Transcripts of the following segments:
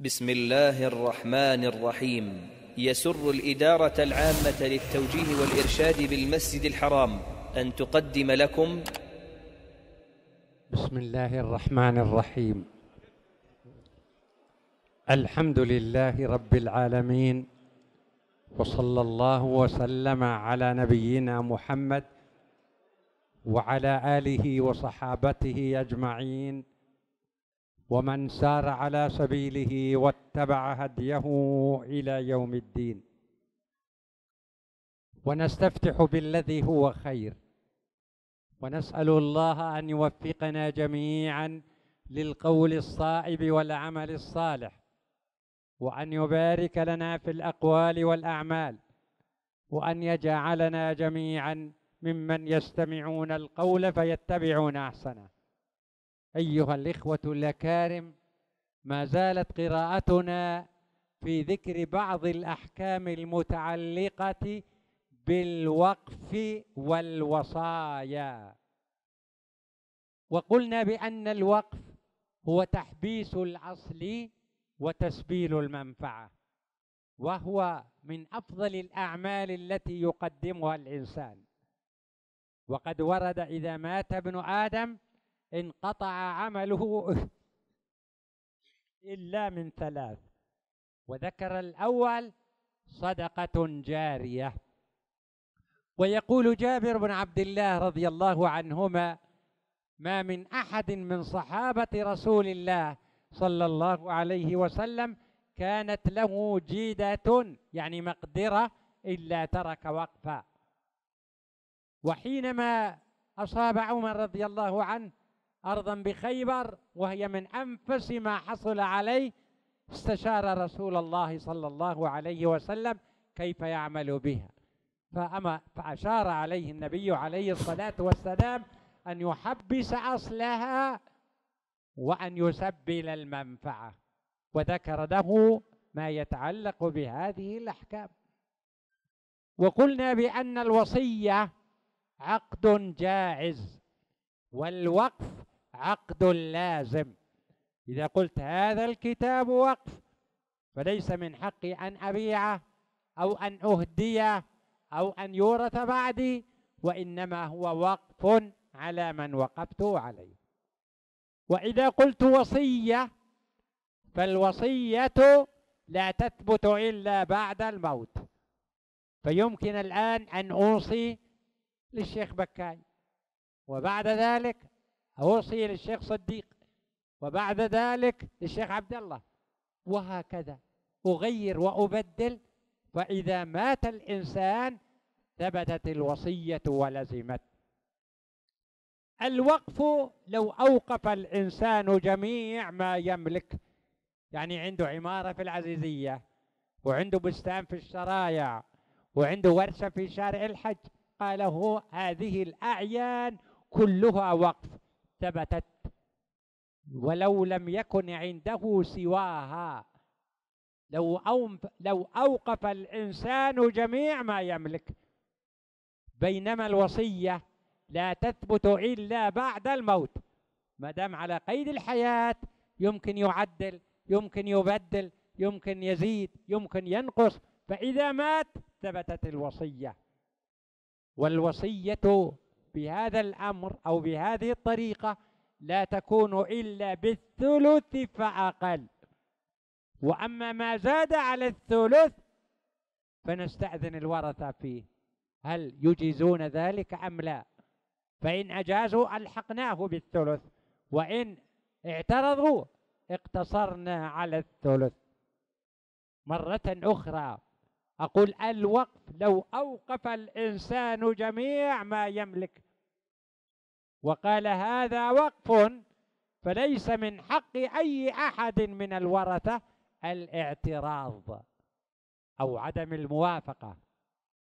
بسم الله الرحمن الرحيم. يسر الإدارة العامة للتوجيه والإرشاد بالمسجد الحرام أن تقدم لكم. بسم الله الرحمن الرحيم. الحمد لله رب العالمين. وصلى الله وسلم على نبينا محمد وعلى آله وصحابته أجمعين. ومن سار على سبيله واتبع هديه إلى يوم الدين. ونستفتح بالذي هو خير. ونسأل الله أن يوفقنا جميعا للقول الصائب والعمل الصالح وأن يبارك لنا في الأقوال والأعمال وأن يجعلنا جميعا ممن يستمعون القول فيتبعون أحسنه. أيها الإخوة الأكارم ما زالت قراءتنا في ذكر بعض الأحكام المتعلقة بالوقف والوصايا. وقلنا بأن الوقف هو تحبيس الأصل وتسبيل المنفعة وهو من أفضل الأعمال التي يقدمها الإنسان. وقد ورد إذا مات ابن آدم انقطع عمله إلا من ثلاث. وذكر الأول صدقة جارية. ويقول جابر بن عبد الله رضي الله عنهما ما من أحد من صحابة رسول الله صلى الله عليه وسلم كانت له جيدة يعني مقدرة إلا ترك وقفا. وحينما أصاب عمر رضي الله عنه ارضا بخيبر وهي من أنفس ما حصل عليه استشار رسول الله صلى الله عليه وسلم كيف يعمل بها. فأما فأشار عليه النبي عليه الصلاة والسلام أن يحبس أصلها وأن يسبل المنفعة وذكر له ما يتعلق بهذه الأحكام. وقلنا بأن الوصية عقد جائز والوقف عقد لازم. إذا قلت هذا الكتاب وقف فليس من حقي أن أبيعه أو أن أهديه أو أن يورث بعدي وإنما هو وقف على من وقفت عليه. وإذا قلت وصية فالوصية لا تثبت إلا بعد الموت. فيمكن الآن أن أوصي للشيخ بكاي. وبعد ذلك أوصي للشيخ صديق وبعد ذلك للشيخ عبد الله. وهكذا أغير وأبدل فإذا مات الإنسان ثبتت الوصية ولزمت. الوقف لو أوقف الإنسان جميع ما يملك يعني عنده عمارة في العزيزية وعنده بستان في الشرايع وعنده ورشة في شارع الحج قال هو هذه الأعيان كلها وقف. ثبتت. ولو لم يكن عنده سواها لو لو أوقف الإنسان جميع ما يملك. بينما الوصية لا تثبت إلا بعد الموت. ما دام على قيد الحياة يمكن يعدل يمكن يبدل يمكن يزيد يمكن ينقص. فإذا مات ثبتت الوصية. والوصية بهذا الأمر أو بهذه الطريقة لا تكون إلا بالثلث فأقل. وأما ما زاد على الثلث فنستأذن الورثة فيه. هل يجيزون ذلك أم لا؟ فإن أجازوا ألحقناه بالثلث وإن اعترضوا اقتصرنا على الثلث. مرة أخرى. أقول الوقف لو أوقف الإنسان جميع ما يملك. وقال هذا وقف فليس من حق أي أحد من الورثة الاعتراض أو عدم الموافقة.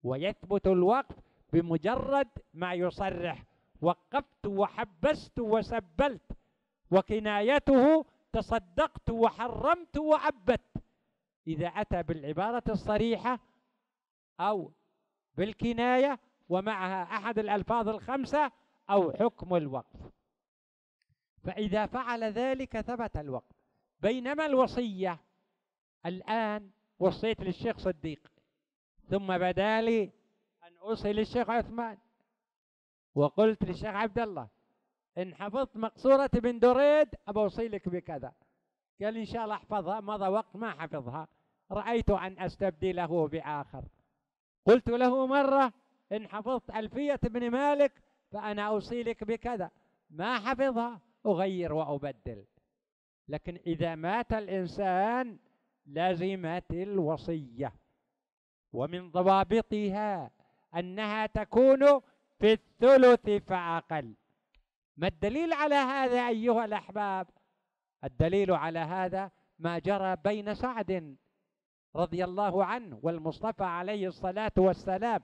ويثبت الوقف بمجرد ما يصرح وقفت وحبست وسبلت وكنايته تصدقت وحرمت وعبدت إذا أتى بالعبارة الصريحة أو بالكناية ومعها أحد الألفاظ الخمسة أو حكم الوقف فإذا فعل ذلك ثبت الوقف بينما الوصية الآن وصيت للشيخ صديق ثم بدا لي أن أوصي للشيخ عثمان وقلت للشيخ عبد الله إن حفظت مقصورة بن دريد أبوصي لك بكذا. قال إن شاء الله أحفظها مضى وقت ما حفظها. رأيت أن أستبدله بآخر. قلت له مرة إن حفظت ألفية بن مالك فأنا أوصي لك بكذا. ما حفظها؟ أغير وأبدل. لكن إذا مات الإنسان لزمت الوصية. ومن ضوابطها أنها تكون في الثلث فأقل. ما الدليل على هذا أيها الأحباب؟ الدليل على هذا ما جرى بين سعد رضي الله عنه والمصطفى عليه الصلاة والسلام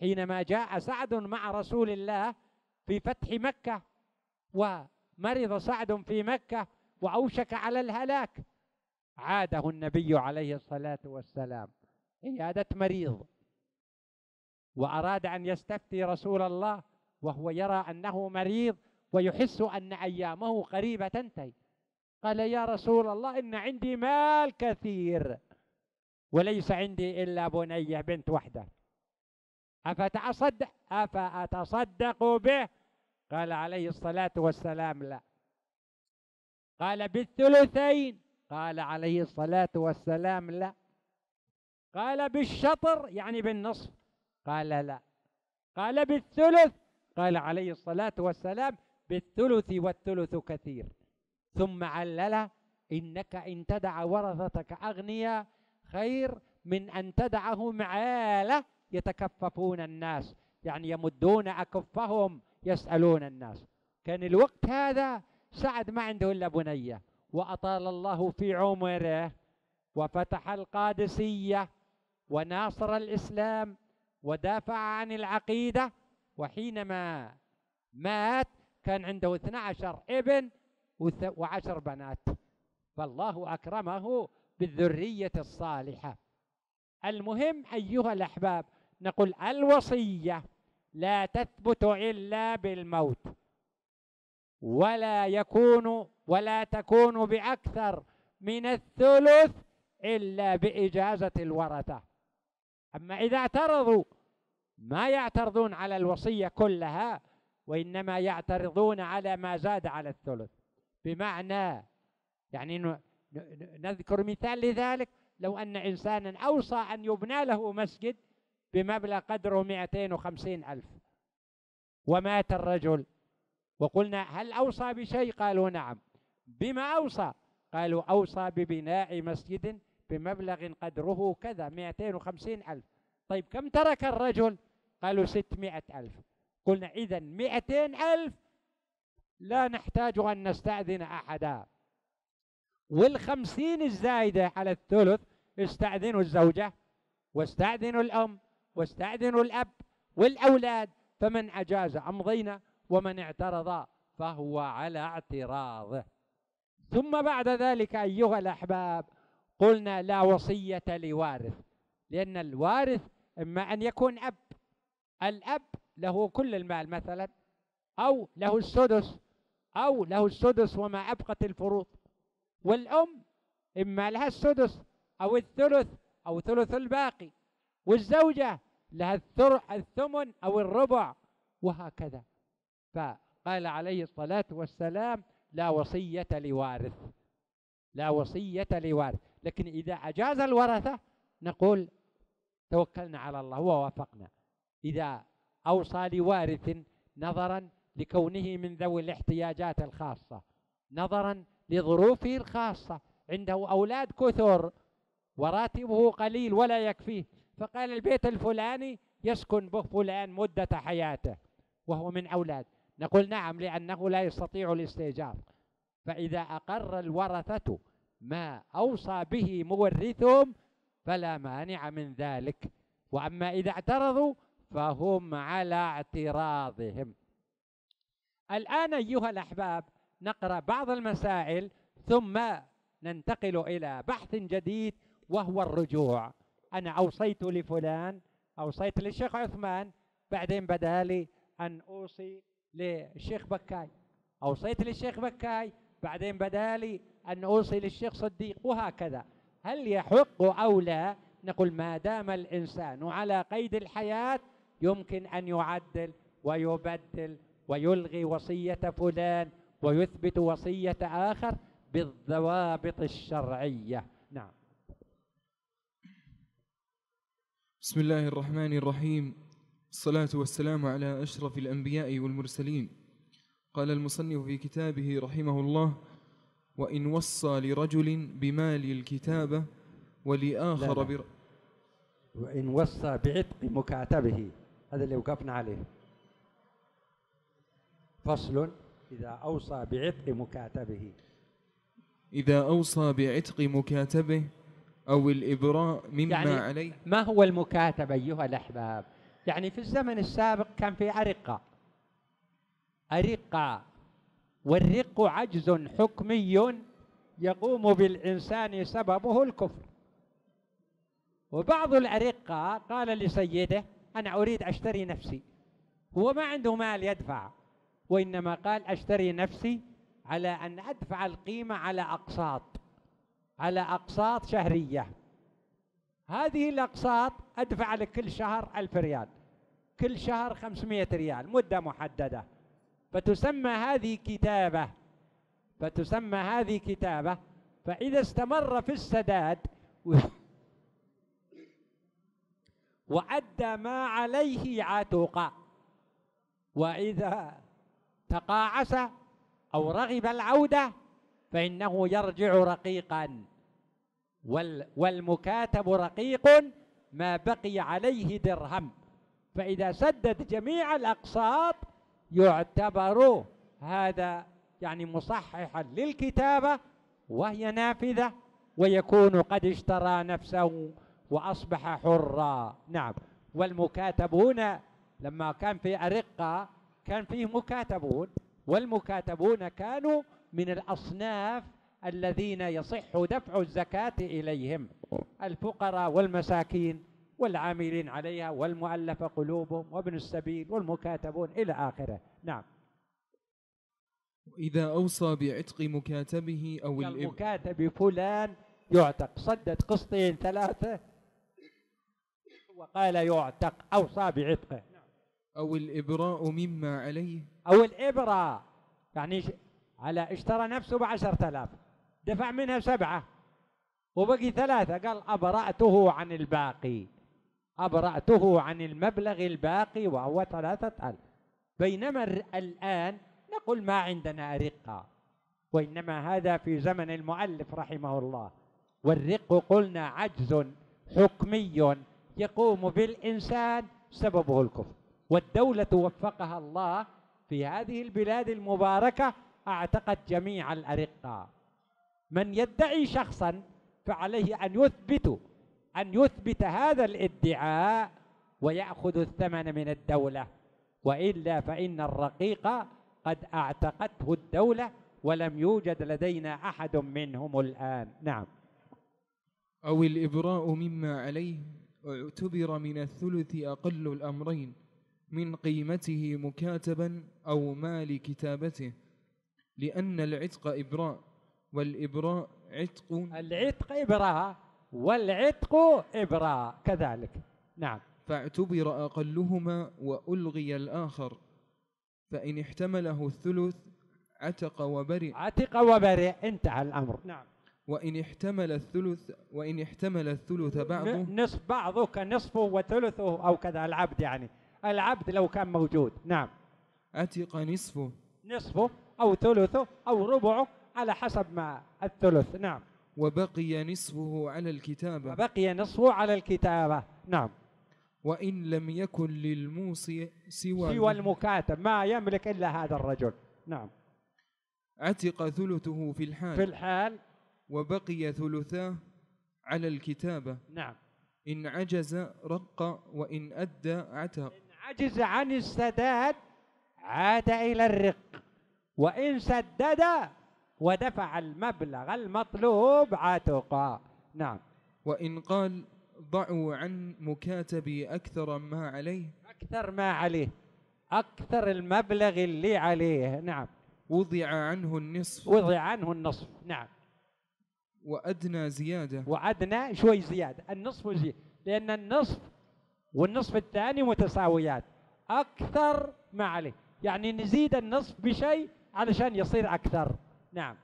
حينما جاء سعد مع رسول الله في فتح مكة ومرض سعد في مكة وأوشك على الهلاك. عاده النبي عليه الصلاة والسلام عيادة مريض وأراد أن يستفتي رسول الله وهو يرى أنه مريض ويحس أن أيامه قريبة تنتهي. قال يا رسول الله إن عندي مال كثير وليس عندي إلا بنية بنت وحدة. أفتصدق أفأتصدق به؟ قال عليه الصلاة والسلام لا. قال بالثلثين؟ قال عليه الصلاة والسلام لا. قال بالشطر؟ يعني بالنصف؟ قال لا. قال بالثلث؟ قال عليه الصلاة والسلام بالثلث والثلث كثير. ثم علل إنك إن تدع ورثتك أغنياء خير من أن تدعهم عالة يتكففون الناس يعني يمدون أكفهم يسألون الناس. كان الوقت هذا سعد ما عنده إلا بنية وأطال الله في عمره وفتح القادسية وناصر الإسلام ودافع عن العقيدة وحينما مات كان عنده 12 ابن وعشر بنات. فالله أكرمه بالذرية الصالحة. المهم أيها الأحباب نقول الوصية لا تثبت إلا بالموت. ولا يكون ولا تكون بأكثر من الثلث إلا بإجازة الورثة. أما إذا اعترضوا ما يعترضون على الوصية كلها وإنما يعترضون على ما زاد على الثلث. بمعنى يعني نذكر مثال لذلك لو أن إنسانا أوصى أن يبنى له مسجد بمبلغ قدره 250 ألف. ومات الرجل. وقلنا هل أوصى بشيء؟ قالوا نعم. بما أوصى؟ قالوا أوصى ببناء مسجد بمبلغ قدره كذا 250 ألف. طيب كم ترك الرجل؟ قالوا 600 ألف. قلنا إذا 200 ألف لا نحتاج أن نستأذن أحدا. والخمسين الزايدة على الثلث استأذنوا الزوجة واستأذنوا الأم واستأذنوا الأب والأولاد فمن أجاز أمضينا ومن اعترض فهو على اعتراضه ثم بعد ذلك أيها الأحباب قلنا لا وصية لوارث لأن الوارث إما أن يكون أب الأب له كل المال مثلا أو له السدس أو له السدس وما أبقت الفروض. والأم إما لها السدس أو الثلث أو ثلث الباقي والزوجة لها الثمن أو الربع وهكذا. فقال عليه الصلاة والسلام لا وصية لوارث لا وصية لوارث. لكن إذا أجاز الورثة نقول توكلنا على الله ووافقنا. إذا أوصى لوارث نظرا لكونه من ذوي الاحتياجات الخاصة نظرا لظروفه الخاصة. عنده أولاد كثر وراتبه قليل ولا يكفيه. فقال البيت الفلاني يسكن به فلان مدة حياته وهو من أولاد. نقول نعم لأنه لا يستطيع الاستئجار. فإذا أقر الورثة ما أوصى به مورثهم فلا مانع من ذلك. وأما إذا اعترضوا فهم على اعتراضهم. الآن أيها الأحباب نقرأ بعض المسائل ثم ننتقل إلى بحث جديد وهو الرجوع. أنا أوصيت لفلان أوصيت للشيخ عثمان بعدين بدا لي أن أوصي للشيخ بكاي. أوصيت للشيخ بكاي بعدين بدا لي أن أوصي للشيخ صديق وهكذا. هل يحق أو لا؟ نقول ما دام الإنسان على قيد الحياة يمكن أن يعدل ويبدل ويلغي وصية فلان ويثبت وصية آخر بالضوابط الشرعية. نعم. بسم الله الرحمن الرحيم. الصلاة والسلام على أشرف الأنبياء والمرسلين. قال المصنف في كتابه رحمه الله وإن وصى لرجل بمال الكتابة ولآخر. بر... وإن وصى بعتق مكاتبه. هذا اللي وقفنا عليه. فصل إذا أوصى بعتق مكاتبه. إذا أوصى بعتق مكاتبه أو الإبراء مما يعني عليه. ما هو المكاتب أيها الأحباب؟ يعني في الزمن السابق كان في أرقة. أرقة. والرق عجز حكمي يقوم بالإنسان سببه الكفر. وبعض الأرقة قال لسيده أنا أريد أشتري نفسي. هو ما عنده مال يدفع. وإنما قال أشتري نفسي على أن أدفع القيمة على أقساط على أقساط شهرية. هذه الأقساط أدفع لك كل شهر ألف ريال كل شهر خمسمائة ريال مدة محددة. فتسمى هذه كتابة فتسمى هذه كتابة فإذا استمر في السداد وأدى ما عليه عتق وإذا تقاعس أو رغب العودة فإنه يرجع رقيقا. والمكاتب رقيق ما بقي عليه درهم. فإذا سدد جميع الأقساط يعتبر هذا يعني مصححا للكتابة وهي نافذة ويكون قد اشترى نفسه وأصبح حرا. نعم. والمكاتبون لما كان في أرقة كان فيه مكاتبون والمكاتبون كانوا من الأصناف الذين يصح دفع الزكاة إليهم. الفقراء والمساكين والعاملين عليها والمؤلف قلوبهم وابن السبيل والمكاتبون إلى آخره. نعم. إذا أوصى بعتق مكاتبه أو. المكاتب فلان يعتق. صدت قسطين ثلاثة وقال يعتق أوصى بعتقه. أو الإبراء مما عليه؟ أو الإبراء يعني على اشترى نفسه بعشرة آلاف. دفع منها سبعة. وبقي ثلاثة. قال أبرأته عن الباقي. أبرأته عن المبلغ الباقي وهو ثلاثة ألف بينما الآن نقول ما عندنا رقة وإنما هذا في زمن المؤلف رحمه الله. والرق قلنا عجز حكمي يقوم بالإنسان سببه الكفر. والدولة وفقها الله في هذه البلاد المباركة أعتقد جميع الأرقة من يدعي شخصا فعليه أن يثبت أن يثبت هذا الادعاء ويأخذ الثمن من الدولة. وإلا فإن الرقيق قد أعتقته الدولة ولم يوجد لدينا أحد منهم الآن. نعم. أو الإبراء مما عليه اعتبر من الثلث أقل الأمرين. من قيمته مكاتبا أو مال كتابته لأن العتق إبراء والإبراء عتق. العتق إبراء والعتق إبراء كذلك. نعم. فاعتبر أقلهما وألغي الآخر فإن احتمله الثلث عتق وبرئ. عتق وبرئ انتهى الأمر. نعم. وإن احتمل الثلث وإن احتمل الثلث بعضه. نصف بعضه كنصفه وثلثه أو كذا العبد يعني. العبد لو كان موجود. نعم. عتق نصفه. نصفه أو ثلثه أو ربعه على حسب ما الثلث. نعم. وبقي نصفه على الكتابة. وبقي نصفه على الكتابة. نعم. وإن لم يكن للموصي سوى سوى المكاتب. ما يملك إلا هذا الرجل. نعم. عتق ثلثه في الحال. في الحال. وبقي ثلثاه على الكتابة. نعم. إن عجز رق وإن أدى عتق. عجز عن السداد عاد إلى الرق. وإن سدد ودفع المبلغ المطلوب عتق نعم. وإن قال ضعوا عن مكاتبي أكثر ما عليه. أكثر ما عليه. أكثر المبلغ اللي عليه. نعم. وضع عنه النصف. وضع عنه النصف. نعم. وأدنى زيادة. وأدنى شوي زيادة. النصف زيادة لأن النصف والنصف الثاني متساويات. أكثر ما عليه. يعني نزيد النصف بشيء علشان يصير أكثر. نعم.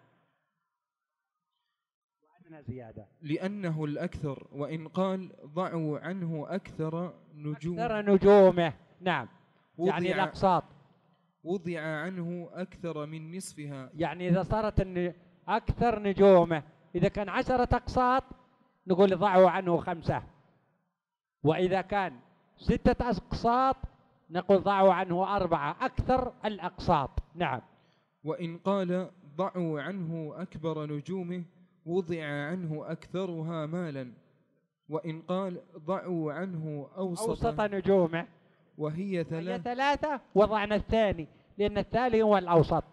وأدنى زيادة. لأنه الأكثر وإن قال ضعوا عنه أكثر نجوم. أكثر نجومه. نعم. يعني الأقساط. وضع عنه أكثر من نصفها. يعني إذا صارت أكثر نجومه. إذا كان عشرة أقساط نقول ضعوا عنه خمسة. وإذا كان ستة أقساط نقول ضعوا عنه أربعة أكثر الأقساط. نعم. وإن قال ضعوا عنه أكبر نجومه وضع عنه أكثرها مالا. وإن قال ضعوا عنه أوسط, أوسط نجومه. وهي هي ثلاث ثلاثة وضعنا الثاني لأن الثاني هو الأوسط.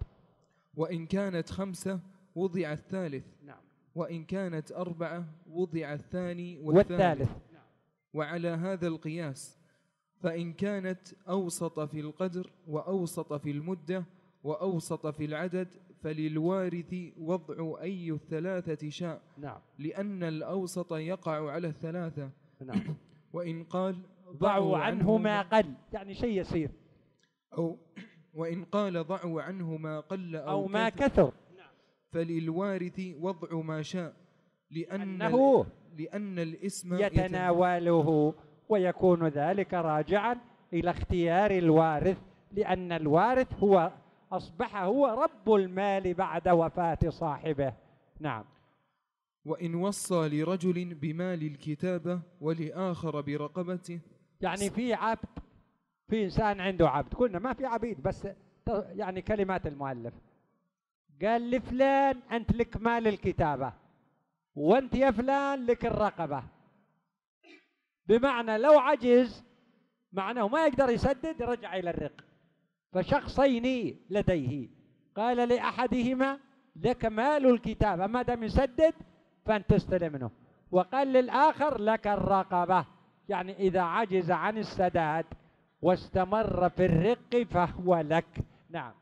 وإن كانت خمسة وضع الثالث. نعم. وإن كانت أربعة وضع الثاني والثالث. والثالث. وعلى هذا القياس فإن كانت أوسط في القدر وأوسط في المدة وأوسط في العدد فللوارث وضع أي الثلاثة شاء نعم. لأن الأوسط يقع على الثلاثة. نعم. وإن قال ضعوا عنه ما قل يعني شيء يسير أو وإن قال ضعوا عنه ما قل أو, أو ما كثر كثر. فللوارث وضع ما شاء لأن أنه لأن الإسم يتناوله ويكون ذلك راجعا إلى اختيار الوارث لأن الوارث هو أصبح هو رب المال بعد وفاة صاحبه. نعم. وإن وصى لرجل بمال الكتابة ولآخر برقبته يعني في عبد في إنسان عنده عبد. قلنا ما في عبيد بس يعني كلمات المؤلف. قال لفلان أنت لك مال الكتابة. وأنت يا فلان لك الرقبة. بمعنى لو عجز معناه ما يقدر يسدد رجع إلى الرق. فشخصين لديه. قال لأحدهما لك مال الكتابة ما دام يسدد فأنت تستلم منه. وقال للآخر لك الرقبة. يعني إذا عجز عن السداد واستمر في الرق فهو لك. نعم.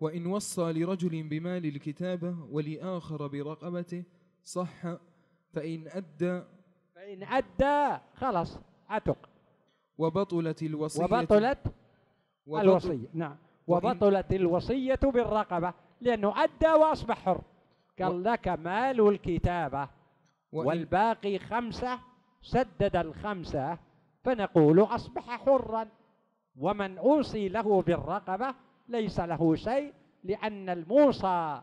وإن وصى لرجل بمال الكتابة ولآخر برقبته صح فإن أدى فإن أدى خلاص عتق. وبطلت الوصية وبطلت وبطل- الوصية نعم. وبطلت الوصية بالرقبة لأنه أدى وأصبح حر. قال لك مال الكتابة. والباقي خمسة سدد الخمسة فنقول أصبح حرا. ومن أوصي له بالرقبة ليس له شيء لأن الموصى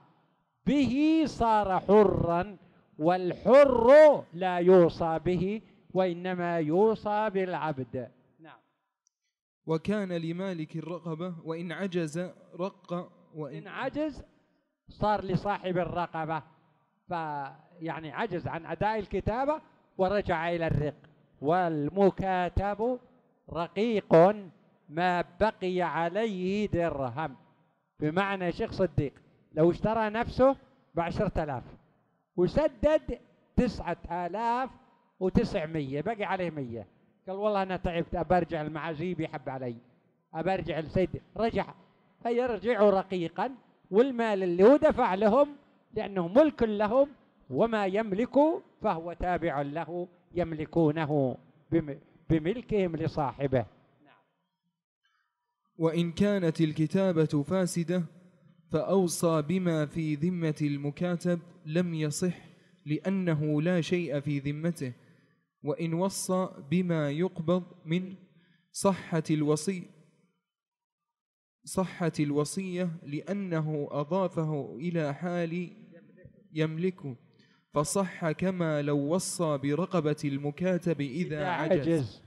به صار حرا. والحر لا يوصى به وإنما يوصى بالعبد. نعم. وكان لمالك الرقبة وإن عجز رق إن وإن عجز صار لصاحب الرقبة فيعني عجز عن أداء الكتابة ورجع إلى الرق. والمكاتب رقيق ما بقي عليه درهم بمعنى شيخ صديق لو اشترى نفسه بعشرة آلاف. وسدد تسعة آلاف وتسعمية بقي عليه مية. قال والله أنا تعبت أبرجع المعازيب يحب علي. أبرجع لسيد رجع. فيرجع رقيقا والمال اللي هو دفع لهم لأنه ملك لهم وما يملك فهو تابع له يملكونه بم- بملكهم لصاحبه. وإن كانت الكتابة فاسدة فأوصى بما في ذمة المكاتب لم يصح لأنه لا شيء في ذمته وإن وصى بما يقبض من صحة الوصي صحة الوصية لأنه أضافه إلى حال يملكه فصح كما لو وصى برقبة المكاتب إذا عجز.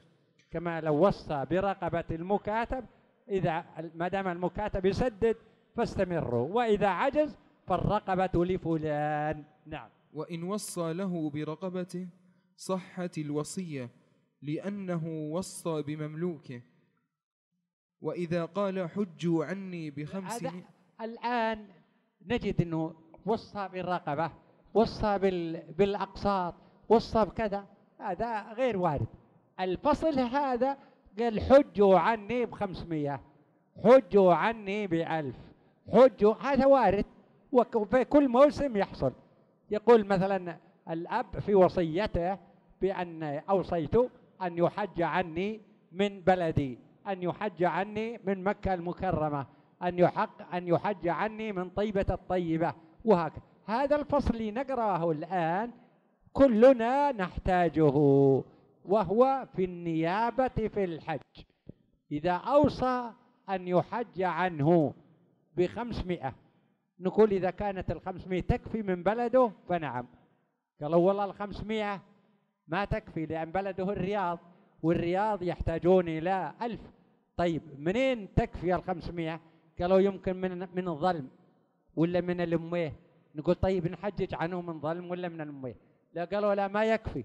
كما لو وصى برقبة المكاتب إذا ما دام المكاتب يسدد فاستمروا. وإذا عجز فالرقبة لفلان. نعم. وإن وصى له برقبته صحت الوصية لأنه وصى بمملوكه وإذا قال حجوا عني بخمس الآن نجد أنه وصى بالرقبة وصى بال... بالأقساط وصى بكذا. هذا غير وارد. الفصل هذا قال حجوا عني بخمسمية حجوا عني بألف. حجوا هذا وارد. وفي كل موسم يحصل. يقول مثلا الأب في وصيته بأن أوصيت أن يحج عني من بلدي أن يحج عني من مكة المكرمة أن يحق أن يحج عني من طيبة الطيبة. وهكذا هذا الفصل اللي نقرأه الآن كلنا نحتاجه وهو في النيابة في الحج. إذا أوصى أن يحج عنه بخمسمائة. نقول إذا كانت الخمسمائة تكفي من بلده فنعم. قالوا والله الخمسمائة ما تكفي لأن بلده الرياض والرياض يحتاجون إلى ألف. طيب منين تكفي الخمسمائة؟ قالوا يمكن من من الظلم ولا من الأميه نقول طيب نحجج عنه من ظلم ولا من الأميه لا قالوا لا ما يكفي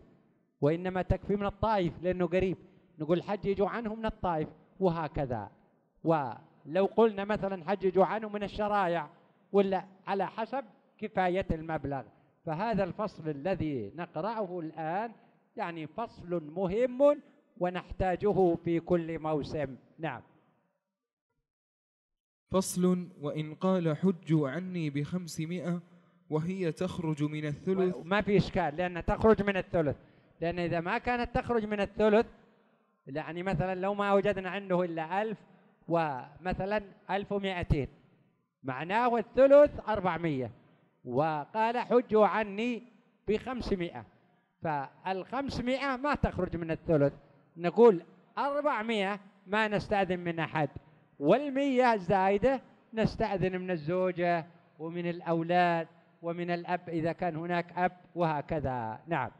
وإنما تكفي من الطائف لأنه قريب. نقول حججوا عنه من الطائف وهكذا. ولو قلنا مثلا حججوا عنه من الشرايع ولا على حسب كفاية المبلغ. فهذا الفصل الذي نقرأه الآن يعني فصل مهم ونحتاجه في كل موسم. نعم. فصل وإن قال حجوا عني بخمسمائة وهي تخرج من الثلث. ما في إشكال لأنها تخرج من الثلث. لأن إذا ما كانت تخرج من الثلث يعني مثلا لو ما وجدنا عنده إلا ألف ومثلا ألف ومائتين معناه الثلث أربعمية. وقال حجوا عني بخمسمائة فالخمسمائة ما تخرج من الثلث. نقول أربعمائة ما نستأذن من أحد. والمية الزايدة نستأذن من الزوجة ومن الأولاد ومن الأب إذا كان هناك أب وهكذا. نعم.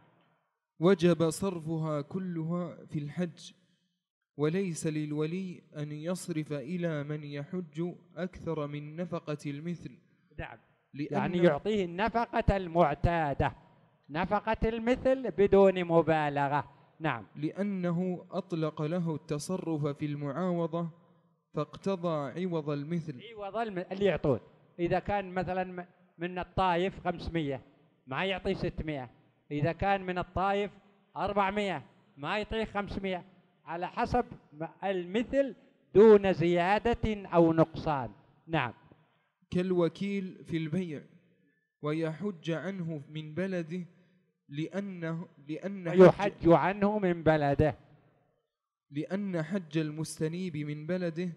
وجب صرفها كلها في الحج. وليس للولي أن يصرف إلى من يحج أكثر من نفقة المثل نعم. يعني يعطيه النفقة المعتادة نفقة المثل بدون مبالغة. نعم. لأنه أطلق له التصرف في المعاوضة فاقتضى عوض المثل. عوض اللي يعطون. إذا كان مثلا من الطائف 500 ما يعطي 600 إذا كان من الطائف 400 ما يعطيه 500 على حسب المثل دون زيادة أو نقصان. نعم. كالوكيل في البيع ويحج عنه من بلده لأنه لأن يحج عنه من بلده. لأن حج المستنيب من بلده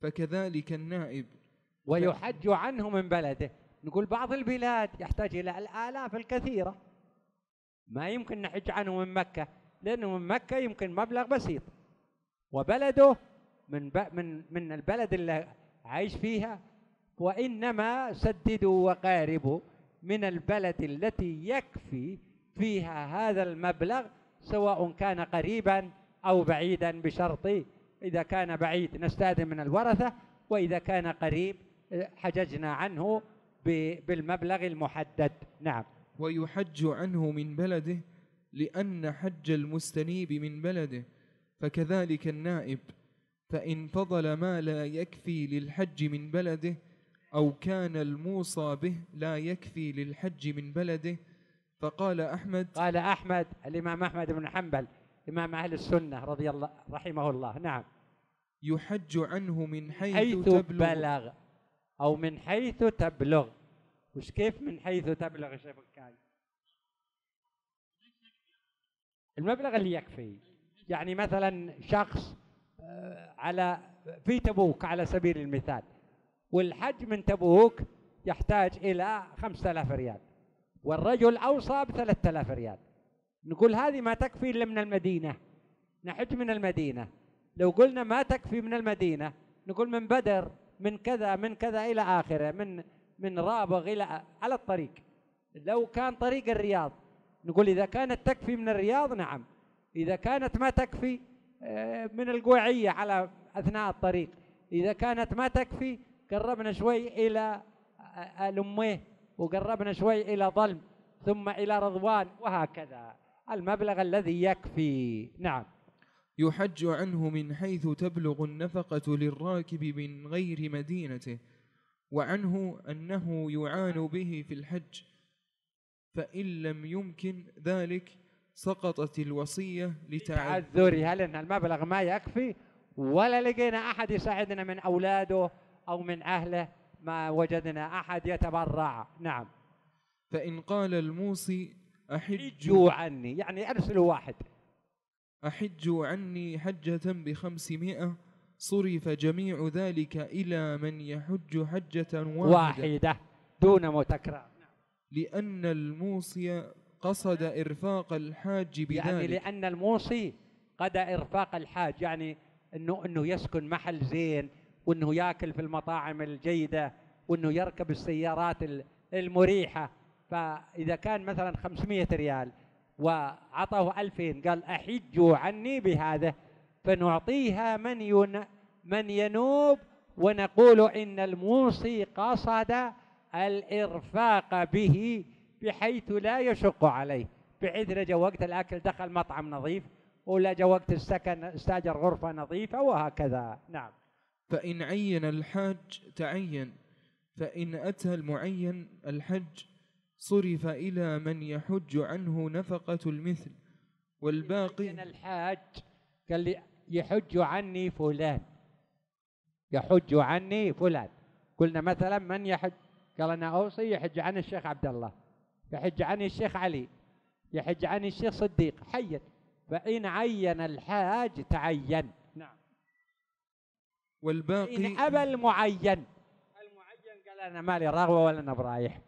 فكذلك النائب. ويحج عنه من بلده. نقول بعض البلاد يحتاج إلى الآلاف الكثيرة. ما يمكن نحج عنه من مكة. لأنه من مكة يمكن مبلغ بسيط. وبلده من من من البلد اللي عايش فيها. وإنما سددوا وقاربوا من البلد التي يكفي فيها هذا المبلغ سواء كان قريبا أو بعيدا بشرط إذا كان بعيد نستأذن من الورثة وإذا كان قريب حججنا عنه بالمبلغ المحدد. نعم. ويحج عنه من بلده لأن حج المستنيب من بلده فكذلك النائب فإن فضل ما لا يكفي للحج من بلده أو كان الموصى به لا يكفي للحج من بلده فقال أحمد قال أحمد الإمام أحمد بن حنبل إمام أهل السنة رضي الله رحمه الله نعم. يحج عنه من حيث, حيث تبلغ. بلغ أو من حيث تبلغ. وش كيف من حيث تبلغ يا شيخ الكاي؟ المبلغ اللي يكفي. يعني مثلا شخص آه، على في تبوك على سبيل المثال والحج من تبوك يحتاج إلى خمسة آلاف ريال والرجل أوصى بثلاثة آلاف ريال. نقول هذه ما تكفي إلا من المدينة. نحج من المدينة. لو قلنا ما تكفي من المدينة نقول من بدر من كذا من كذا إلى آخره من من رابغ إلى على الطريق. لو كان طريق الرياض نقول إذا كانت تكفي من الرياض نعم. إذا كانت ما تكفي آه، من القوعية على أثناء الطريق. إذا كانت ما تكفي قربنا شوي إلى آه، الأميه وقربنا شوي إلى ظلم ثم إلى رضوان وهكذا. المبلغ الذي يكفي. نعم. يحج عنه من حيث تبلغ النفقة للراكب من غير مدينته وعنه أنه يعان به في الحج. فإن لم يمكن ذلك سقطت الوصية لتعذرها لأن المبلغ ما يكفي؟ ولا لقينا أحد يساعدنا من أولاده أو من أهله. ما وجدنا أحد يتبرع. نعم. فإن قال الموصي أحج. حجوا عني. يعني أرسلوا واحد. أحجوا عني حجة بخمسمائة. صرف جميع ذلك إلى من يحج حجة واحدة. واحدة دون متكرار. لأن الموصي قصد إرفاق الحاج بذلك. يعني لأن الموصي قد إرفاق الحاج يعني أنه أنه يسكن محل زين وأنه يأكل في المطاعم الجيدة وأنه يركب السيارات ال- المريحة. فإذا كان مثلا 500 ريال وعطاه 2000 قال أحجوا عني بهذا فنعطيها من ين من ينوب ونقول إن الموصي قصد الإرفاق به بحيث لا يشق عليه. بحيث جاء وقت الأكل دخل مطعم نظيف ولا جاء وقت السكن استاجر غرفة نظيفة وهكذا. نعم. فإن عين الحاج تعين فإن أتى المعين الحج صرف إلى من يحج عنه نفقة المثل والباقي الحاج قال لي يحج عني فلان يحج عني فلان. قلنا مثلا من يحج؟ قال أنا أوصي يحج عني الشيخ عبد الله. يحج عني الشيخ علي. يحج عني الشيخ صديق. حيا فإن عين الحاج تعين. نعم. والباقي إن أبى المعين. المعين قال أنا مالي رغبة ولا أنا برايح.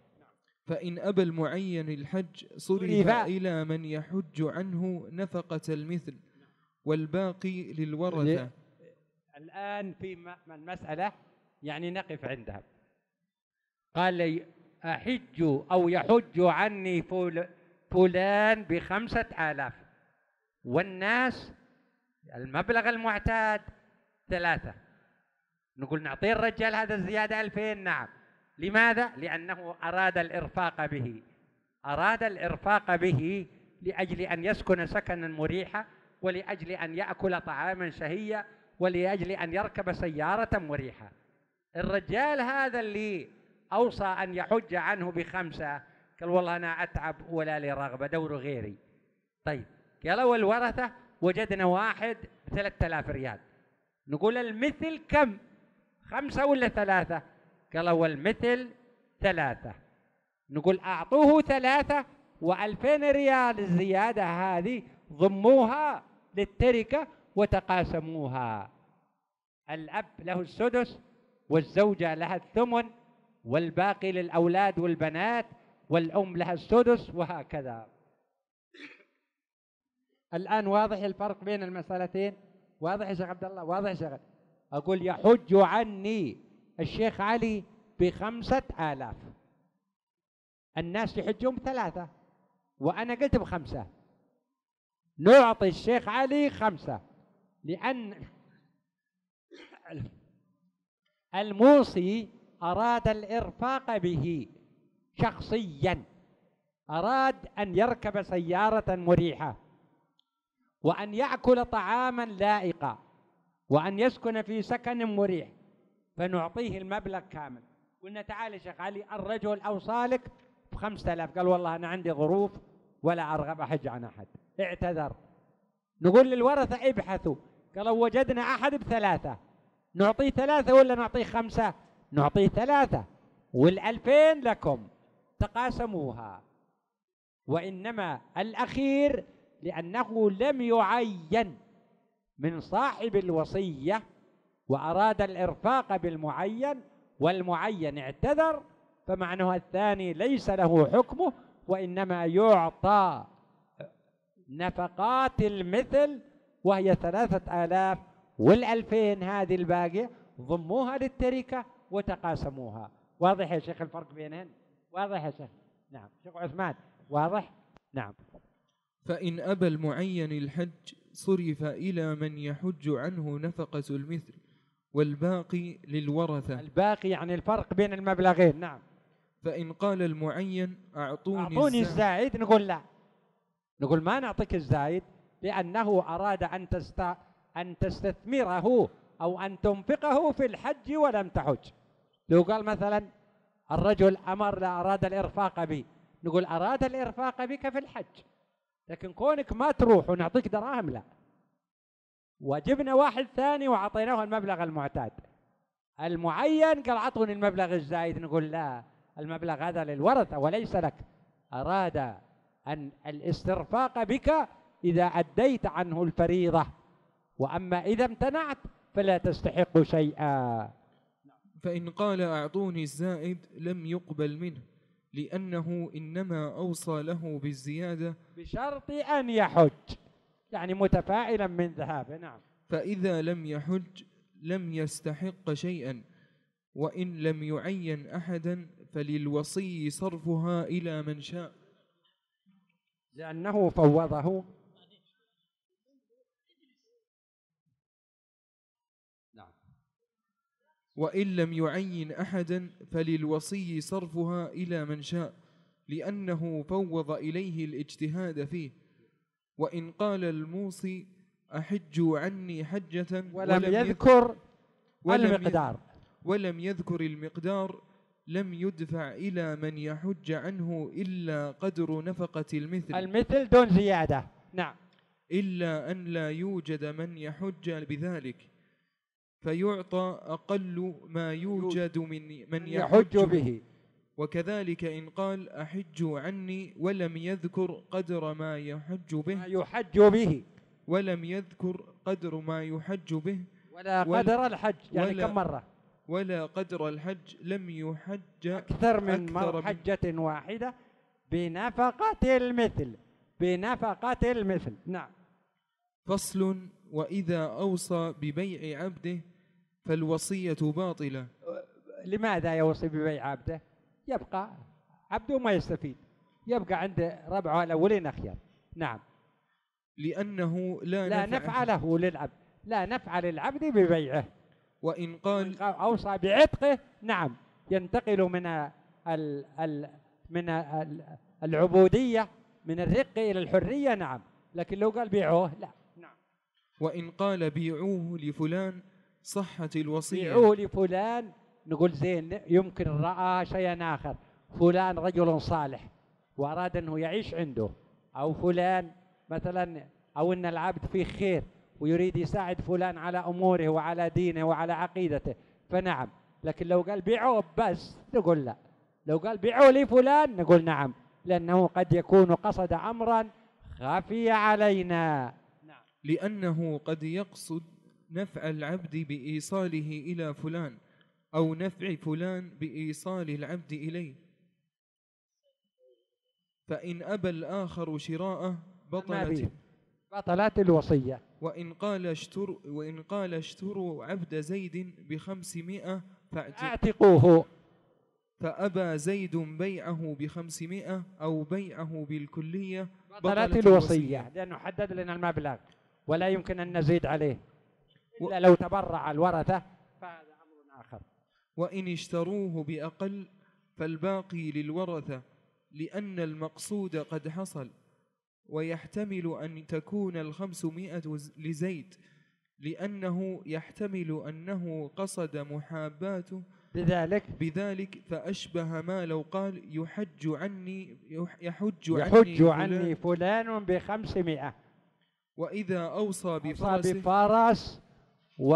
فإن أبى المعين الحج صرف. إلى من يحج عنه نفقة المثل. والباقي للورثة. الآن في المسألة يعني نقف عندها. قال لي أحج أو يحج عني فل- فلان بخمسة آلاف. والناس المبلغ المعتاد ثلاثة. نقول نعطيه الرجال هذا الزيادة ألفين؟ نعم. لماذا؟ لأنه أراد الإرفاق به. أراد الإرفاق به لأجل أن يسكن سكنا مريحا ولأجل أن يأكل طعاما شهيا ولأجل أن يركب سيارة مريحة. الرجال هذا اللي أوصى أن يحج عنه بخمسة. قال والله أنا أتعب ولا لي رغبة دور غيري. طيب قالوا الورثة وجدنا واحد ثلاثة آلاف ريال. نقول المثل كم؟ خمسة ولا ثلاثة؟ قالوا المثل ثلاثة. نقول أعطوه ثلاثة وألفين ريال الزيادة هذه ضموها للتركة وتقاسموها. الأب له السدس والزوجة لها الثمن والباقي للأولاد والبنات والأم لها السدس وهكذا. الآن واضح الفرق بين المسألتين؟ واضح يا شيخ عبد الله؟ واضح يا شيخ. أقول يحج عني الشيخ علي بخمسة آلاف. الناس يحجون بثلاثة وأنا قلت بخمسة. نعطي الشيخ علي خمسة لأن الموصي أراد الإرفاق به شخصيا. أراد أن يركب سيارة مريحة. وأن يأكل طعاما لائقا وأن يسكن في سكن مريح. فنعطيه المبلغ كامل. قلنا تعال يا شيخ علي الرجل أوصالك بخمسة آلاف. قال والله أنا عندي ظروف ولا أرغب أحج عن أحد. اعتذر. نقول للورثة ابحثوا. قالوا وجدنا أحد بثلاثة. نعطيه ثلاثة ولا نعطيه خمسة؟ نعطيه ثلاثة. والألفين لكم. تقاسموها. وإنما الأخير لأنه لم يعين من صاحب الوصية وأراد الإرفاق بالمعين والمعين اعتذر فمعناه الثاني ليس له حكمه وإنما يعطى نفقات المثل وهي ثلاثة آلاف. والألفين هذه الباقية ضموها للتركة. وتقاسموها. واضح يا شيخ الفرق بينهن؟ واضح يا شيخ؟ نعم. شيخ عثمان واضح؟ نعم. فإن أبى المعين الحج صرف إلى من يحج عنه نفقة المثل والباقي للورثة. الباقي يعني الفرق بين المبلغين. نعم. فإن قال المعين أعطوني, أعطوني الزائد الزايد نقول لا. نقول ما نعطيك الزايد لأنه أراد أن تست أن تستثمره أو أن تنفقه في الحج ولم تحج. لو قال مثلا الرجل أمر لا أراد الإرفاق بي نقول أراد الإرفاق بك في الحج لكن كونك ما تروح ونعطيك دراهم لا. وجبنا واحد ثاني وأعطيناه المبلغ المعتاد. المعين قال أعطوني المبلغ الزايد نقول لا المبلغ هذا للورثة وليس لك. أراد أن الاسترفاق بك إذا أديت عنه الفريضة. وأما إذا امتنعت فلا تستحق شيئا. فإن قال أعطوني الزائد لم يقبل منه لأنه إنما أوصى له بالزيادة. بشرط أن يحج يعني متفاعلا من ذهاب نعم. فإذا لم يحج لم يستحق شيئا وإن لم يعين أحدا فللوصي صرفها إلى من شاء. لأنه فوضه. وإن لم يعين أحدا فللوصي صرفها إلى من شاء لأنه فوض إليه الاجتهاد فيه. وإن قال الموصي أحجوا عني حجة ولم, ولم يذكر ولم المقدار. ولم يذكر المقدار لم يدفع إلى من يحج عنه إلا قدر نفقة المثل. المثل دون زيادة. نعم. إلا أن لا يوجد من يحج بذلك. فيعطى أقل ما يوجد من من يحج. به. وكذلك إن قال أحجوا عني ولم يذكر قدر ما يحج به. ما يحج به. ولم يذكر قدر ما يحج به. ولا قدر الحج. يعني كم مرة؟ ولا قدر الحج. لم يحج أكثر من أكثر حجة من واحدة بنفقة المثل. بنفقة المثل. نعم. فصل وإذا أوصى ببيع عبده فالوصية باطلة. لماذا يوصي ببيع عبده؟ يبقى عبده ما يستفيد. يبقى عند ربعه الأولين أخير نعم. لأنه لا, لا نفع, نفع له للعبد. لا نفع للعبد ببيعه. وإن قال أوصى بعتقه نعم. ينتقل من ال ال من ال العبودية من الرق إلى الحرية نعم. لكن لو قال بيعوه لا. وإن قال بيعوه لفلان صحت الوصية. بيعوه لفلان نقول زين يمكن رأى شيئا آخر. فلان رجل صالح وأراد أنه يعيش عنده. أو فلان مثلا أو أن العبد فيه خير ويريد يساعد فلان على أموره وعلى دينه وعلى عقيدته. فنعم. لكن لو قال بيعوه بس نقول لا. لو قال بيعوا لي فلان نقول نعم. لأنه قد يكون قصد أمرا خفي علينا. لأنه قد يقصد نفع العبد بإيصاله إلى فلان أو نفع فلان بإيصال العبد إليه. فإن أبى الآخر شراءه بطلت. بطلت الوصية. وإن قال اشتر وإن قال اشتروا عبد زيد بخمسمائة فاعتقوه فأبى زيد بيعه بخمسمائة أو بيعه بالكلية بطلت الوصية لأنه حدد لنا المبلغ. ولا يمكن أن نزيد عليه. إلا لو تبرع الورثة فهذا أمر آخر. وإن اشتروه بأقل فالباقي للورثة لأن المقصود قد حصل. ويحتمل أن تكون الخمسمائة لزيد لأنه يحتمل أنه قصد محاباته. بذلك بذلك فأشبه ما لو قال يحج عني يحج, يحج عني, عني فلان بخمسمائة. وإذا أوصى بفرس بفرس و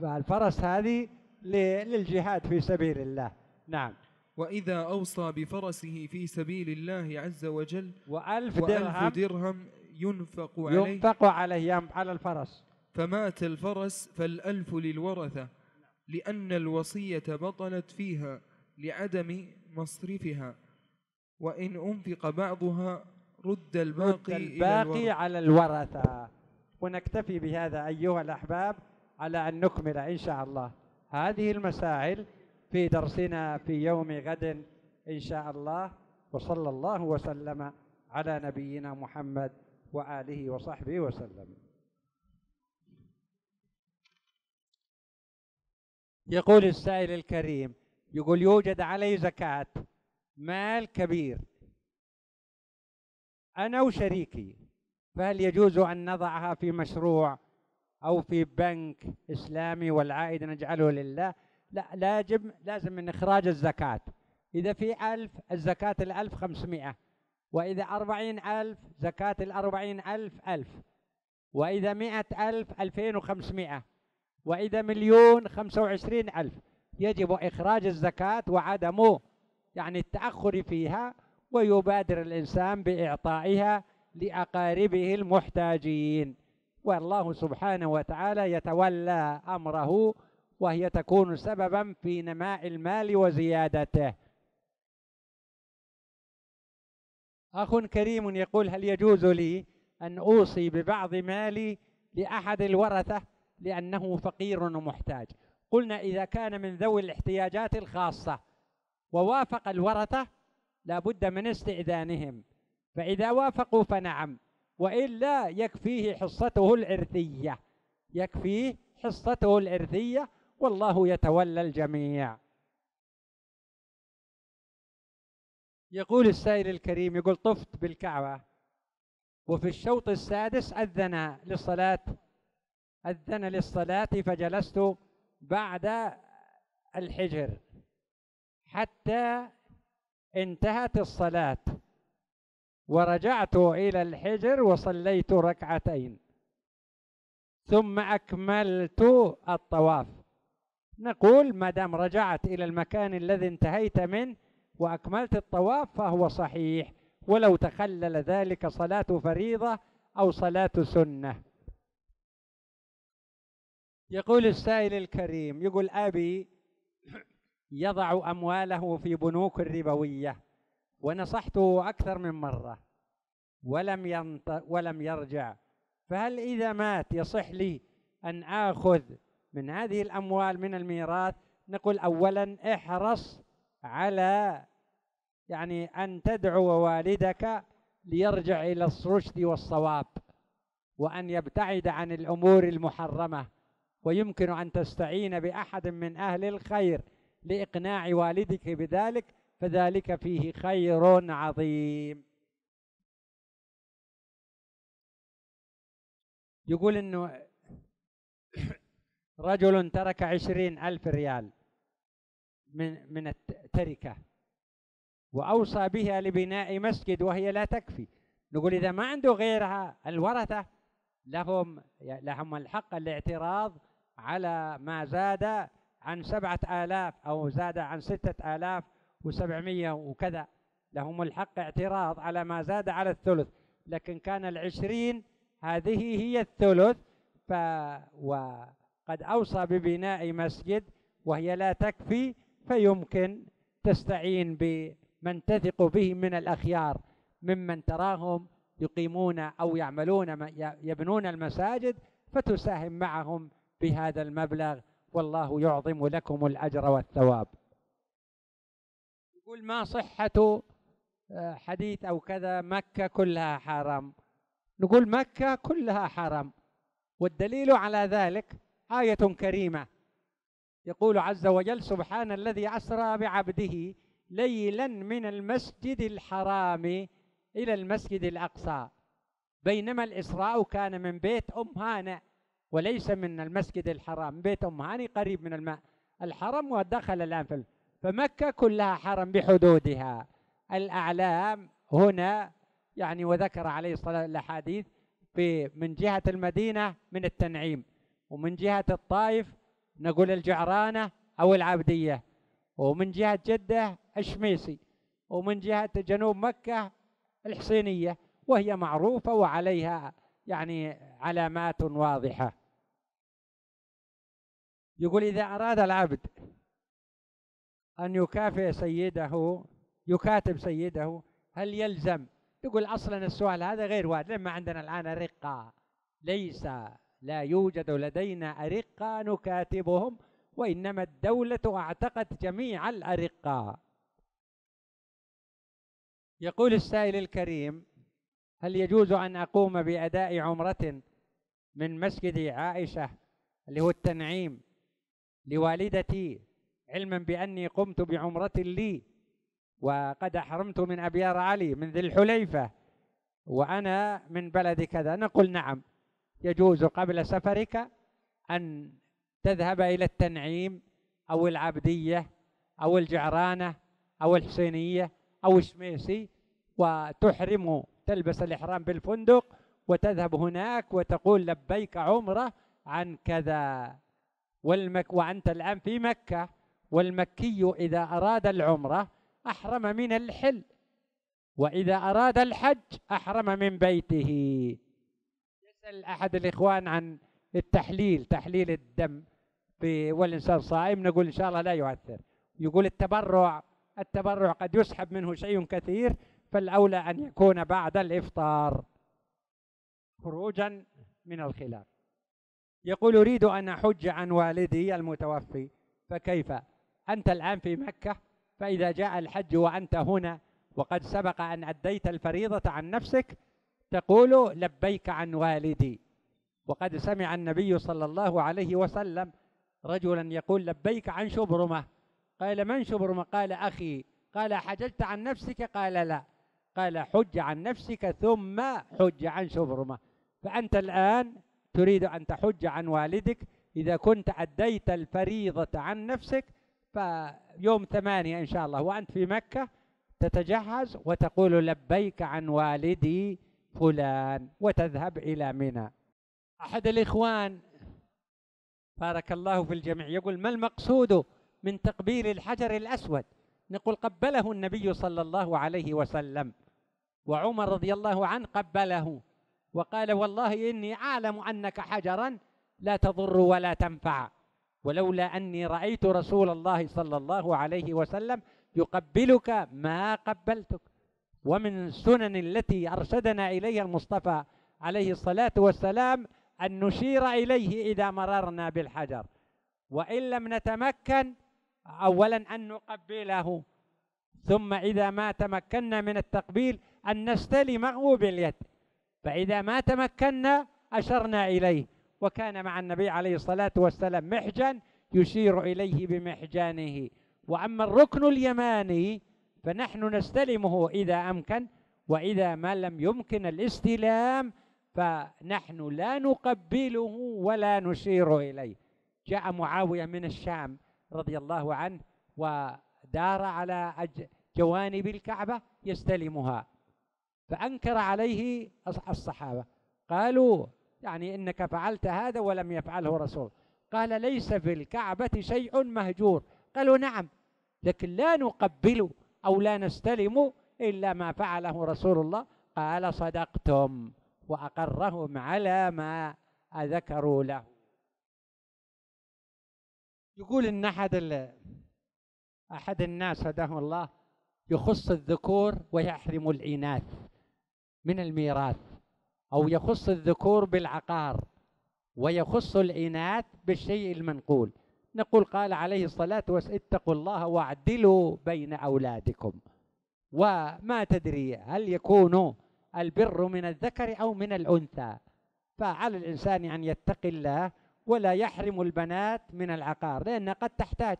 فالفرس هذه للجهاد في سبيل الله. نعم. وإذا أوصى بفرسه في سبيل الله عز وجل وألف درهم, درهم ينفق عليه. ينفق عليه على الفرس. فمات الفرس فالألف للورثة لأن الوصية بطلت فيها لعدم مصرفها وإن أنفق بعضها رد الباقي, رد الباقي على الورثة. ونكتفي بهذا أيها الأحباب على أن نكمل إن شاء الله هذه المسائل في درسنا في يوم غد إن شاء الله. وصلى الله وسلم على نبينا محمد وآله وصحبه وسلم. يقول السائل الكريم يقول يوجد علي زكاة مال كبير. أنا وشريكي فهل يجوز أن نضعها في مشروع أو في بنك إسلامي والعائد نجعله لله؟ لا لازم لازم من إخراج الزكاة. إذا في ألف الزكاة الألف خمسمائة. وإذا أربعين ألف زكاة الأربعين ألف ألف. وإذا مئة ألف ألفين وخمسمائة. وإذا مليون خمسة وعشرين ألف. يجب إخراج الزكاة وعدم يعني التأخر فيها ويبادر الإنسان بإعطائها لأقاربه المحتاجين. والله سبحانه وتعالى يتولى أمره وهي تكون سببا في نماء المال وزيادته. أخ كريم يقول هل يجوز لي أن أوصي ببعض مالي لأحد الورثة لأنه فقير ومحتاج؟ قلنا إذا كان من ذوي الاحتياجات الخاصة ووافق الورثة لا بد من استئذانهم. فإذا وافقوا فنعم وإلا يكفيه حصته الإرثية يكفيه حصته الإرثية والله يتولى الجميع. يقول السائل الكريم يقول طفت بالكعبة وفي الشوط السادس أذن للصلاة أذن للصلاة فجلست بعد الحجر حتى انتهت الصلاة. ورجعت إلى الحجر وصليت ركعتين. ثم أكملت الطواف. نقول ما دام رجعت إلى المكان الذي انتهيت منه وأكملت الطواف فهو صحيح. ولو تخلل ذلك صلاة فريضة أو صلاة سنة. يقول السائل الكريم يقول أبي يضع أمواله في بنوك الربوية ونصحته أكثر من مرة. ولم ولم يرجع. فهل إذا مات يصح لي أن آخذ من هذه الأموال من الميراث؟ نقول أولا احرص على يعني أن تدعو والدك ليرجع إلى الرشد والصواب. وأن يبتعد عن الأمور المحرمة. ويمكن أن تستعين بأحد من أهل الخير. لإقناع والدك بذلك فذلك فيه خير عظيم. يقول أنه رجل ترك عشرين ألف ريال من من التركة وأوصى بها لبناء مسجد وهي لا تكفي. نقول إذا ما عنده غيرها الورثة لهم لهم الحق الاعتراض على ما زاد عن سبعة آلاف أو زاد عن ستة آلاف وسبعمية وكذا. لهم الحق اعتراض على ما زاد على الثلث لكن كان العشرين هذه هي الثلث. ف وقد أوصى ببناء مسجد وهي لا تكفي فيمكن تستعين بمن تثق به من الأخيار ممن تراهم يقيمون أو يعملون يبنون المساجد فتساهم معهم بهذا المبلغ. والله يعظم لكم الأجر والثواب. يقول ما صحة آه، حديث أو كذا مكة كلها حرام. نقول مكة كلها حرام. والدليل على ذلك آية كريمة. يقول عز وجل سبحان الذي أسرى بعبده ليلا من المسجد الحرام إلى المسجد الأقصى. بينما الإسراء كان من بيت أم هانئ وليس من المسجد الحرام. بيت أم هاني قريب من الماء الحرم ودخل الآن في فمكة كلها حرم بحدودها. الأعلام هنا يعني وذكر عليه الصلاة الأحاديث في من جهة المدينة من التنعيم ومن جهة الطائف نقول الجعرانة أو العبدية ومن جهة جدة الشميسي ومن جهة جنوب مكة الحصينية وهي معروفة وعليها يعني علامات واضحة. يقول إذا أراد العبد أن يكافئ سيده يكاتب سيده هل يلزم؟ يقول أصلا السؤال هذا غير وارد لما عندنا الآن أرقة. ليس لا يوجد لدينا أرقة نكاتبهم وإنما الدولة أعتقت جميع الأرقة. يقول السائل الكريم هل يجوز أن أقوم بأداء عمرة من مسجد عائشة اللي هو التنعيم؟ لوالدتي علما بأني قمت بعمرة لي وقد أحرمت من أبيار علي من ذي الحليفة وأنا من بلد كذا. نقول نعم يجوز قبل سفرك أن تذهب إلى التنعيم أو العبدية أو الجعرانة أو الحسينية أو الشميسي وتحرم تلبس الإحرام بالفندق وتذهب هناك وتقول لبيك عمرة عن كذا. والمك وأنت الآن في مكة والمكي إذا أراد العمرة أحرم من الحل وإذا أراد الحج أحرم من بيته. يسأل أحد الإخوان عن التحليل تحليل الدم في والإنسان صائم نقول إن شاء الله لا يؤثر. يقول التبرع التبرع قد يسحب منه شيء كثير فالأولى أن يكون بعد الإفطار. خروجا من الخلاف. يقول أريد أن أحج عن والدي المتوفي فكيف؟ أنت الآن في مكة فإذا جاء الحج وأنت هنا وقد سبق أن أديت الفريضة عن نفسك تقول لبيك عن والدي. وقد سمع النبي صلى الله عليه وسلم رجلا يقول لبيك عن شبرمة. قال من شبرمة؟ قال أخي. قال حججت عن نفسك؟ قال لا. قال حج عن نفسك ثم حج عن شبرمة. فأنت الآن تريد أن تحج عن والدك إذا كنت أديت الفريضة عن نفسك فيوم ثمانية إن شاء الله وأنت في مكة تتجهز وتقول لبيك عن والدي فلان وتذهب إلى منى. أحد الإخوان بارك الله في الجميع يقول ما المقصود من تقبيل الحجر الأسود؟ نقول قبله النبي صلى الله عليه وسلم وعمر رضي الله عنه قبله. وقال والله إني أعلم أنك حجرا لا تضر ولا تنفع. ولولا أني رأيت رسول الله صلى الله عليه وسلم يقبلك ما قبلتك. ومن السنن التي أرشدنا إليها المصطفى عليه الصلاة والسلام أن نشير إليه إذا مررنا بالحجر. وإن لم نتمكن أولا أن نقبله. ثم إذا ما تمكنا من التقبيل أن نستلمه باليد. فإذا ما تمكنا أشرنا إليه وكان مع النبي عليه الصلاة والسلام محجن يشير إليه بمحجانه. وأما الركن اليماني فنحن نستلمه إذا أمكن وإذا ما لم يمكن الاستلام فنحن لا نقبله ولا نشير إليه. جاء معاوية من الشام رضي الله عنه ودار على جوانب الكعبة يستلمها. فأنكر عليه الصحابة. قالوا يعني إنك فعلت هذا ولم يفعله رسول. قال ليس في الكعبة شيء مهجور. قالوا نعم لكن لا نقبل أو لا نستلم إلا ما فعله رسول الله. قال صدقتم وأقرهم على ما ذكروا له. يقول إن أحد أحد الناس هداه الله يخص الذكور ويحرم الإناث. من الميراث أو يخص الذكور بالعقار ويخص الإناث بالشيء المنقول. نقول قال عليه الصلاة والسلام اتقوا الله واعدلوا بين أولادكم. وما تدري هل يكون البر من الذكر أو من الأنثى. فعلى الإنسان أن يتقي الله ولا يحرم البنات من العقار لأن قد تحتاج.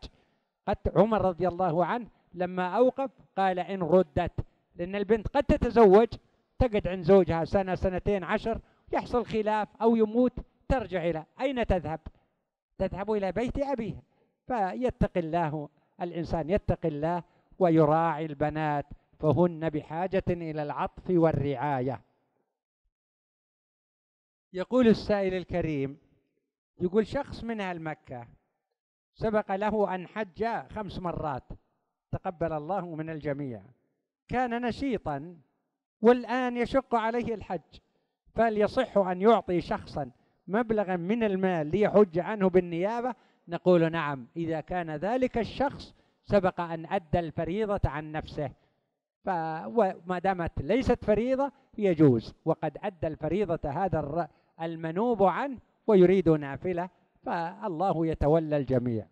قد عمر رضي الله عنه لما أوقف قال إن ردت لأن البنت قد تتزوج تقعد عند زوجها سنة سنتين عشر يحصل خلاف أو يموت ترجع إلى أين تذهب؟ تذهب إلى بيت أبيها. فيتقي الله الإنسان يتقي الله ويراعي البنات فهن بحاجة إلى العطف والرعاية. يقول السائل الكريم يقول شخص من أهل مكة سبق له أن حج خمس مرات تقبل الله من الجميع. كان نشيطا والآن يشق عليه الحج فهل يصح أن يعطي شخصا مبلغا من المال ليحج عنه بالنيابة. نقول نعم إذا كان ذلك الشخص سبق أن أدى الفريضة عن نفسه فما دامت ليست فريضة يجوز. وقد أدى الفريضة هذا المنوب عنه ويريد نافلة فالله يتولى الجميع.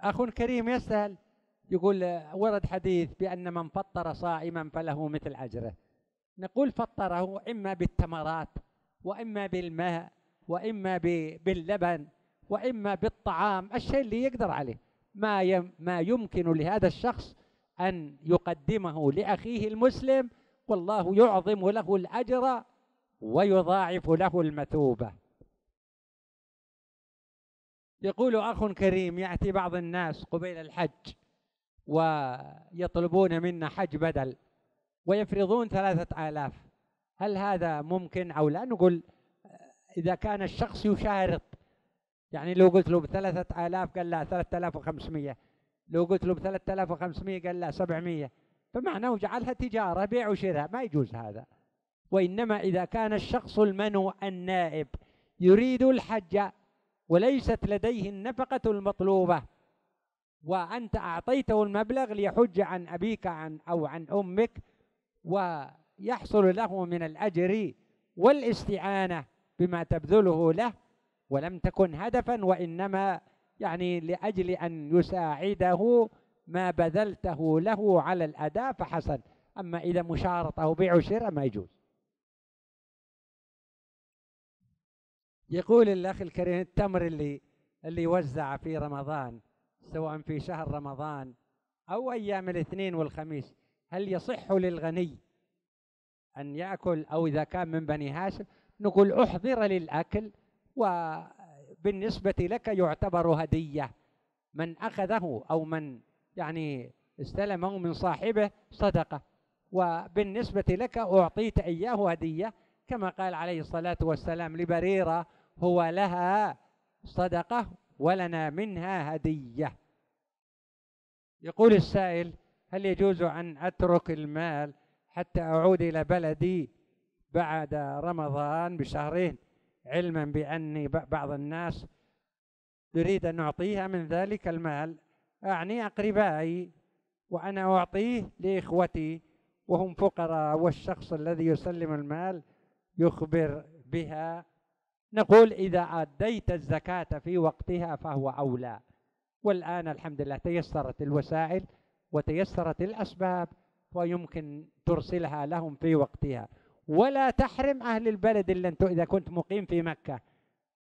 أخ كريم يسأل يقول ورد حديث بأن من فطر صائما فله مثل أجره. نقول فطره إما بالتمرات وإما بالماء وإما باللبن وإما بالطعام الشيء اللي يقدر عليه. ما ما يمكن لهذا الشخص أن يقدمه لأخيه المسلم والله يعظم له الأجر ويضاعف له المثوبة. يقول أخ كريم يأتي بعض الناس قبيل الحج. ويطلبون منا حج بدل ويفرضون ثلاثة آلاف. هل هذا ممكن أو لا؟ نقول إذا كان الشخص يشارط. يعني لو قلت له بثلاثة آلاف قال لا ثلاثة آلاف وخمسمية. لو قلت له بثلاثة آلاف وخمسمية قال لا سبعمية. فمعناه جعلها تجارة بيع وشراء. ما يجوز هذا. وإنما إذا كان الشخص المنوع النائب يريد الحج وليست لديه النفقة المطلوبة وأنت أعطيته المبلغ ليحج عن أبيك عن أو عن أمك ويحصل له من الأجر والاستعانة بما تبذله له ولم تكن هدفا وإنما يعني لأجل أن يساعده ما بذلته له على الأداء فحسن. أما إذا بيع وشراء ما يجوز. يقول الأخ الكريم التمر اللي اللي وزع في رمضان سواء في شهر رمضان أو أيام الاثنين والخميس هل يصح للغني أن يأكل؟ أو إذا كان من بني هاشم نقول أحضر للأكل وبالنسبة لك يعتبر هدية. من أخذه أو من يعني استلمه من صاحبه صدقة. وبالنسبة لك أعطيت إياه هدية كما قال عليه الصلاة والسلام لبريرة هو لها صدقة ولنا منها هدية. يقول السائل هل يجوز أن أترك المال حتى أعود إلى بلدي بعد رمضان بشهرين؟ علما بأني بعض الناس يريد أن أعطيها من ذلك المال. أعني أقربائي وأنا أعطيه لإخوتي وهم فقراء والشخص الذي يسلم المال يخبر بها نقول إذا أديت الزكاة في وقتها فهو أولى. والآن الحمد لله تيسرت الوسائل وتيسرت الأسباب ويمكن ترسلها لهم في وقتها. ولا تحرم أهل البلد إلا أنت إذا كنت مقيم في مكة.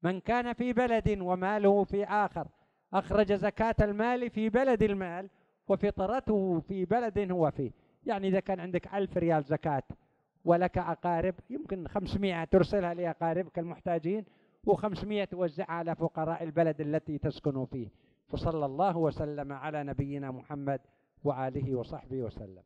من كان في بلد وماله في آخر أخرج زكاة المال في بلد المال وفطرته في بلد هو فيه. يعني إذا كان عندك ألف ريال زكاة ولك أقارب يمكن خمسمائة ترسلها لأقاربك المحتاجين وخمسمائة توزعها على فقراء البلد التي تسكن فيه. وصلى الله وسلم على نبينا محمد وآله وصحبه وسلم.